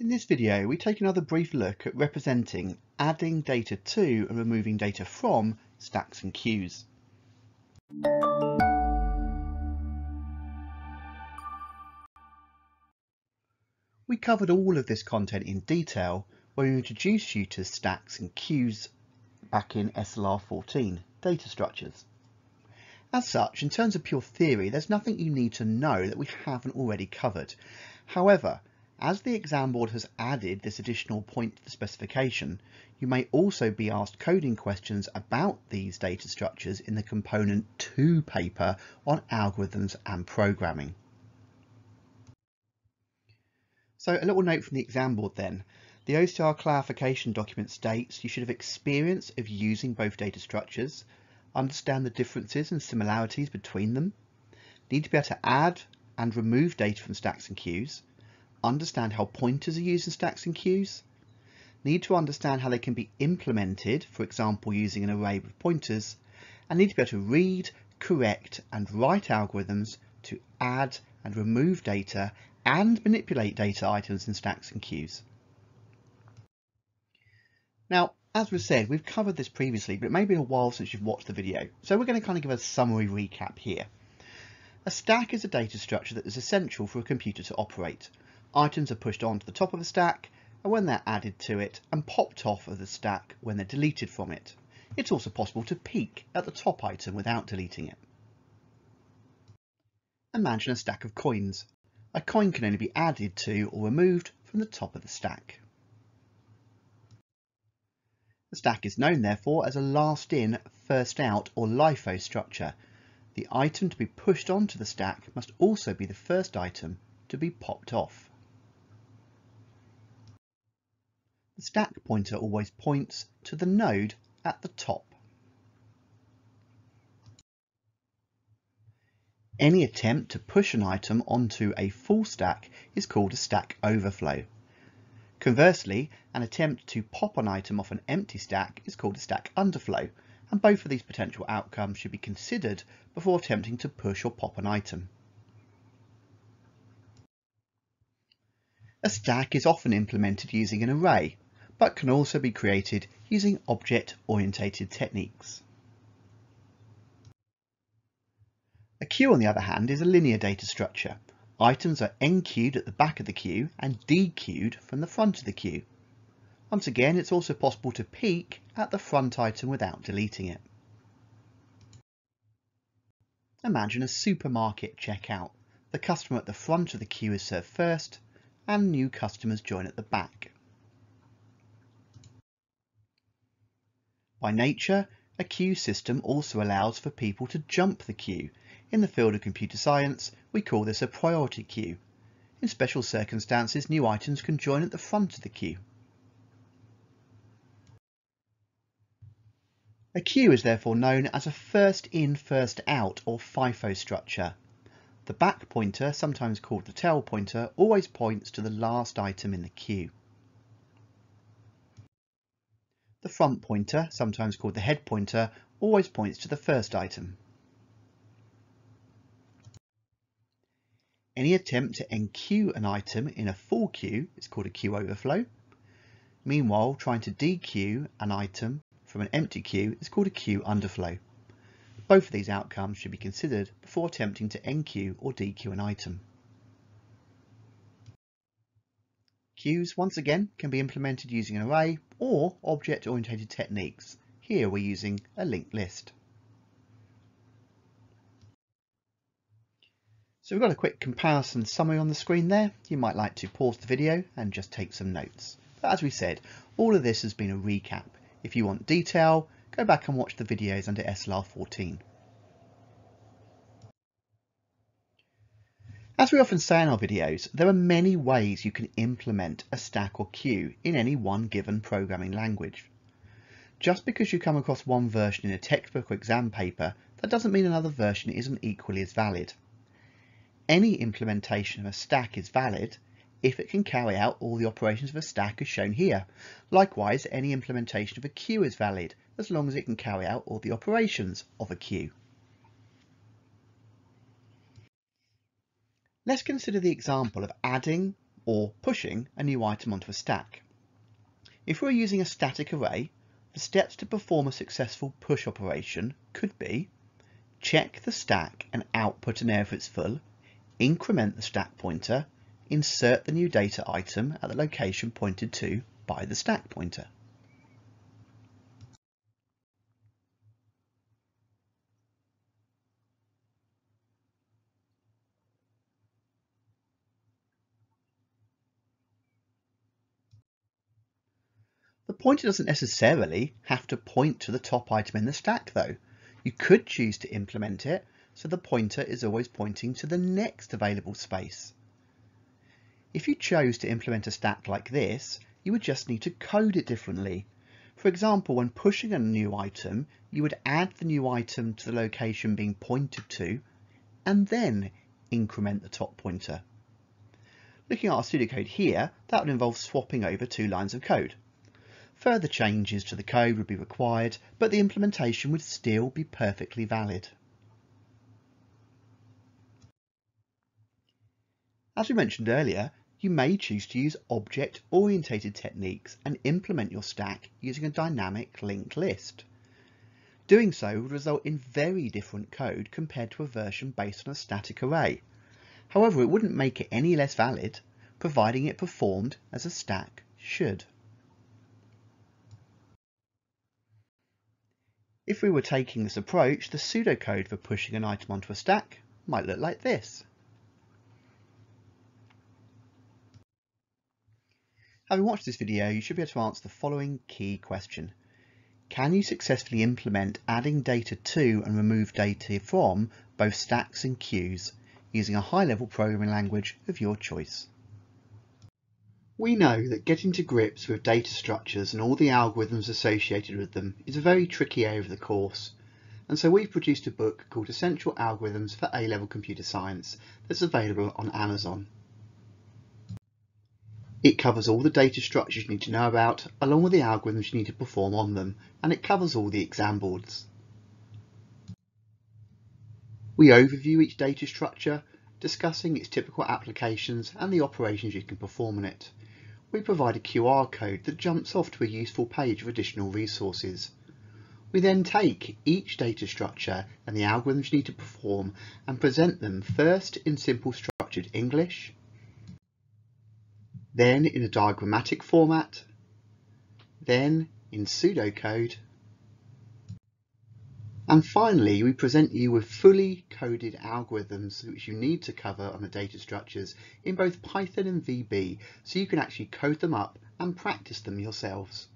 In this video, we take another brief look at representing adding data to and removing data from stacks and queues. We covered all of this content in detail when we introduced you to stacks and queues back in SLR 14, data structures. As such, in terms of pure theory, there's nothing you need to know that we haven't already covered. However, as the exam board has added this additional point to the specification, you may also be asked coding questions about these data structures in the component 2 paper on algorithms and programming. So a little note from the exam board then. The OCR clarification document states you should have experience of using both data structures, understand the differences and similarities between them, need to be able to add and remove data from stacks and queues, understand how pointers are used in stacks and queues, need to understand how they can be implemented, for example using an array of pointers, and need to be able to read, correct and write algorithms to add and remove data and manipulate data items in stacks and queues. Now, as we said, we've covered this previously, but it may be a while since you've watched the video. So we're going to kind of give a summary recap here. A stack is a data structure that is essential for a computer to operate. Items are pushed onto the top of a stack, and when they're added to it, and popped off of the stack when they're deleted from it. It's also possible to peek at the top item without deleting it. Imagine a stack of coins. A coin can only be added to or removed from the top of the stack. The stack is known therefore as a last in, first out or LIFO structure. The item to be pushed onto the stack must also be the first item to be popped off. The stack pointer always points to the node at the top. Any attempt to push an item onto a full stack is called a stack overflow. Conversely, an attempt to pop an item off an empty stack is called a stack underflow, and both of these potential outcomes should be considered before attempting to push or pop an item. A stack is often implemented using an array, but can also be created using object-oriented techniques. A queue, on the other hand, is a linear data structure Items are enqueued at the back of the queue and dequeued from the front of the queue. Once again, it's also possible to peek at the front item without deleting it. Imagine a supermarket checkout. The customer at the front of the queue is served first and new customers join at the back. By nature, a queue system also allows for people to jump the queue in the field of computer science, we call this a priority queue. In special circumstances, new items can join at the front of the queue. A queue is therefore known as a first in, first out or FIFO structure. The back pointer, sometimes called the tail pointer, always points to the last item in the queue. The front pointer, sometimes called the head pointer, always points to the first item. Any attempt to enqueue an item in a full queue is called a queue overflow. Meanwhile, trying to dequeue an item from an empty queue is called a queue underflow. Both of these outcomes should be considered before attempting to enqueue or dequeue an item. Queues, once again, can be implemented using an array or object-oriented techniques. Here we're using a linked list. So we've got a quick comparison summary on the screen there. You might like to pause the video and just take some notes. But as we said, all of this has been a recap. If you want detail, go back and watch the videos under SLR 14. As we often say in our videos, there are many ways you can implement a stack or queue in any one given programming language. Just because you come across one version in a textbook or exam paper, that doesn't mean another version isn't equally as valid. Any implementation of a stack is valid if it can carry out all the operations of a stack as shown here. Likewise, any implementation of a queue is valid as long as it can carry out all the operations of a queue. Let's consider the example of adding, or pushing a new item onto a stack. If we're using a static array, the steps to perform a successful push operation could be check the stack and output an error if it's full, increment the stack pointer, insert the new data item at the location pointed to by the stack pointer. The pointer doesn't necessarily have to point to the top item in the stack though. You could choose to implement it so the pointer is always pointing to the next available space. If you chose to implement a stack like this, you would just need to code it differently. For example, when pushing a new item, you would add the new item to the location being pointed to, and then increment the top pointer. Looking at our pseudocode here, that would involve swapping over two lines of code. Further changes to the code would be required, but the implementation would still be perfectly valid. As we mentioned earlier, you may choose to use object-oriented techniques and implement your stack using a dynamic linked list. Doing so would result in very different code compared to a version based on a static array. However, it wouldn't make it any less valid, providing it performed as a stack should. If we were taking this approach, the pseudocode for pushing an item onto a stack might look like this. Having watched this video, you should be able to answer the following key question. Can you successfully implement adding data to and remove data from both stacks and queues using a high-level programming language of your choice? We know that getting to grips with data structures and all the algorithms associated with them is a very tricky area of the course, and so we've produced a book called Essential Algorithms for A-Level Computer Science that's available on Amazon. It covers all the data structures you need to know about, along with the algorithms you need to perform on them, and it covers all the exam boards. We overview each data structure, discussing its typical applications and the operations you can perform on it we provide a QR code that jumps off to a useful page of additional resources. We then take each data structure and the algorithms you need to perform and present them first in simple structured English, then in a diagrammatic format, then in pseudocode, and finally, we present you with fully coded algorithms which you need to cover on the data structures in both Python and VB so you can actually code them up and practice them yourselves.